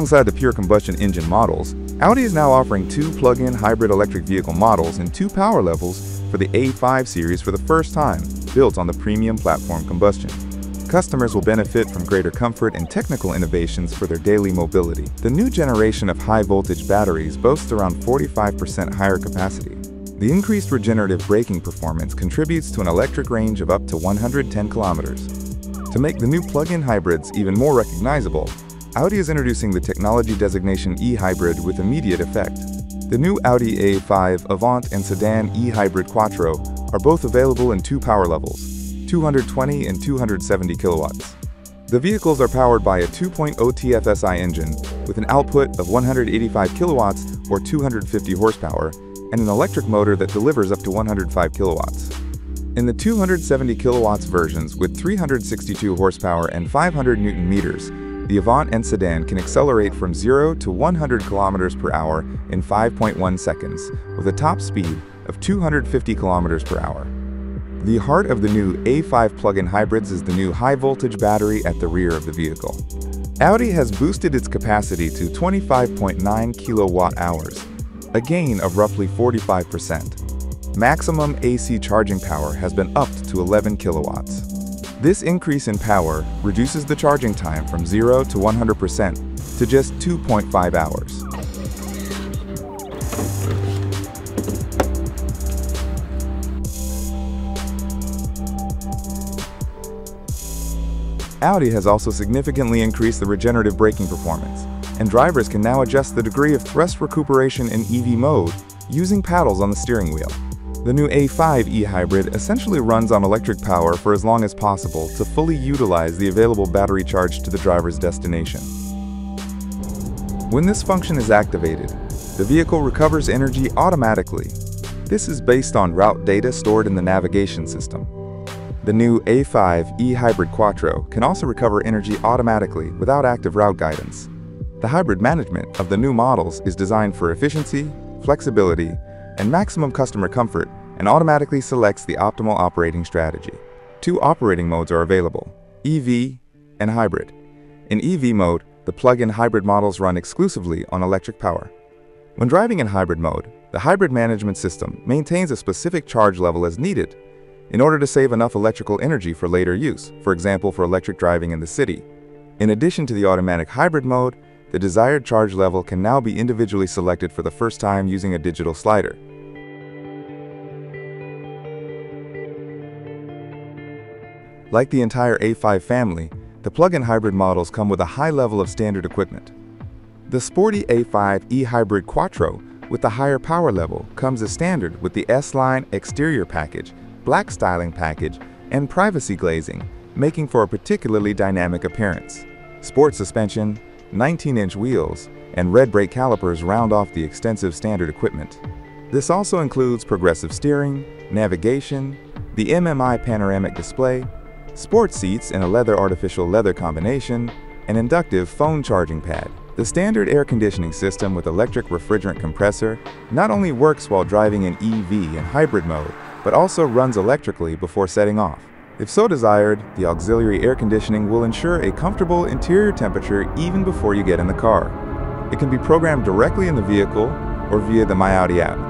Alongside the pure combustion engine models, Audi is now offering two plug-in hybrid electric vehicle models in two power levels for the A5 series for the first time, built on the premium platform combustion. Customers will benefit from greater comfort and technical innovations for their daily mobility. The new generation of high-voltage batteries boasts around 45% higher capacity. The increased regenerative braking performance contributes to an electric range of up to 110 kilometers. To make the new plug-in hybrids even more recognizable, Audi is introducing the technology designation e-hybrid with immediate effect. The new Audi A5 Avant and Sedan e-hybrid Quattro are both available in two power levels, 220 and 270 kilowatts. The vehicles are powered by a 2.0 TFSI engine with an output of 185 kilowatts or 250 horsepower and an electric motor that delivers up to 105 kilowatts. In the 270 kilowatts versions with 362 horsepower and 500 newton meters, the Avant and Sedan can accelerate from 0 to 100 kilometers per hour in 5.1 seconds with a top speed of 250 kilometers per hour. The heart of the new A5 plug-in hybrids is the new high-voltage battery at the rear of the vehicle. Audi has boosted its capacity to 25.9 kilowatt-hours, a gain of roughly 45%. Maximum AC charging power has been upped to 11 kilowatts. This increase in power reduces the charging time from 0 to 100% to just 2.5 hours. Audi has also significantly increased the regenerative braking performance, and drivers can now adjust the degree of thrust recuperation in EV mode using paddles on the steering wheel. The new A5 e-hybrid essentially runs on electric power for as long as possible to fully utilize the available battery charge to the driver's destination. When this function is activated, the vehicle recovers energy automatically. This is based on route data stored in the navigation system. The new A5 e-Hybrid Quattro can also recover energy automatically without active route guidance. The hybrid management of the new models is designed for efficiency, flexibility, and maximum customer comfort and automatically selects the optimal operating strategy. Two operating modes are available, EV and hybrid. In EV mode, the plug-in hybrid models run exclusively on electric power. When driving in hybrid mode, the hybrid management system maintains a specific charge level as needed in order to save enough electrical energy for later use, for example for electric driving in the city. In addition to the automatic hybrid mode, the desired charge level can now be individually selected for the first time using a digital slider. Like the entire A5 family, the plug-in hybrid models come with a high level of standard equipment. The sporty A5 e-Hybrid Quattro with the higher power level comes as standard with the S-Line exterior package black styling package, and privacy glazing, making for a particularly dynamic appearance. Sport suspension, 19-inch wheels, and red brake calipers round off the extensive standard equipment. This also includes progressive steering, navigation, the MMI panoramic display, sports seats in a leather artificial leather combination, an inductive phone charging pad. The standard air conditioning system with electric refrigerant compressor not only works while driving in EV and hybrid mode, but also runs electrically before setting off. If so desired, the auxiliary air conditioning will ensure a comfortable interior temperature even before you get in the car. It can be programmed directly in the vehicle or via the My Audi app.